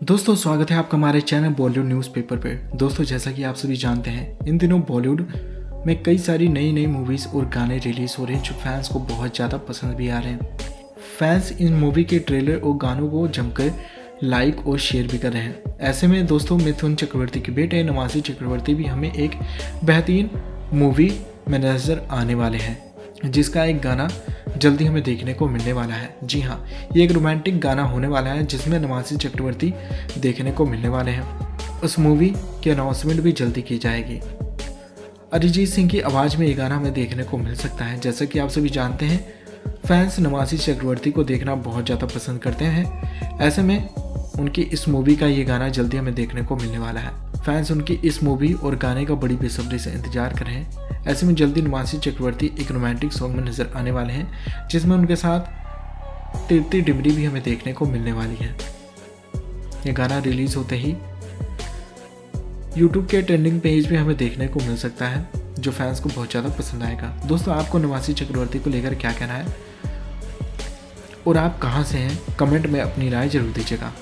दोस्तों, स्वागत है आपका हमारे चैनल बॉलीवुड न्यूज़पेपर पे। दोस्तों, जैसा कि आप सभी जानते हैं, इन दिनों बॉलीवुड में कई सारी नई नई मूवीज़ और गाने रिलीज़ हो रहे हैं, जो फैंस को बहुत ज़्यादा पसंद भी आ रहे हैं। फैंस इन मूवी के ट्रेलर और गानों को जमकर लाइक और शेयर भी कर रहे हैं। ऐसे में दोस्तों, मिथुन चक्रवर्ती के बेटे नवासी चक्रवर्ती भी हमें एक बेहतरीन मूवी में नज़र आने वाले हैं, जिसका एक गाना जल्दी हमें देखने को मिलने वाला है। जी हाँ ये एक रोमांटिक गाना होने वाला है, जिसमें नवासी चक्रवर्ती देखने को मिलने वाले हैं। उस मूवी की अनाउंसमेंट भी जल्दी की जाएगी। अरिजीत सिंह की आवाज़ में ये गाना हमें देखने को मिल सकता है। जैसा कि आप सभी जानते हैं फैंस नवासी चक्रवर्ती को देखना बहुत ज़्यादा पसंद करते हैं। ऐसे में उनकी इस मूवी का ये गाना जल्दी हमें देखने को मिलने वाला है। फैंस उनकी इस मूवी और गाने का बड़ी बेसब्री से इंतज़ार कर रहे हैं। ऐसे में जल्दी नवासी चक्रवर्ती एक रोमांटिक सॉन्ग में नज़र आने वाले हैं, जिसमें उनके साथ तिरती डिमरी भी हमें देखने को मिलने वाली है। यह गाना रिलीज़ होते ही यूट्यूब के ट्रेंडिंग पेज भी हमें देखने को मिल सकता है, जो फैंस को बहुत ज़्यादा पसंद आएगा। दोस्तों, आपको नवासी चक्रवर्ती को लेकर क्या कहना है? और आप कहाँ से हैं? कमेंट में अपनी राय ज़रूर दीजिएगा।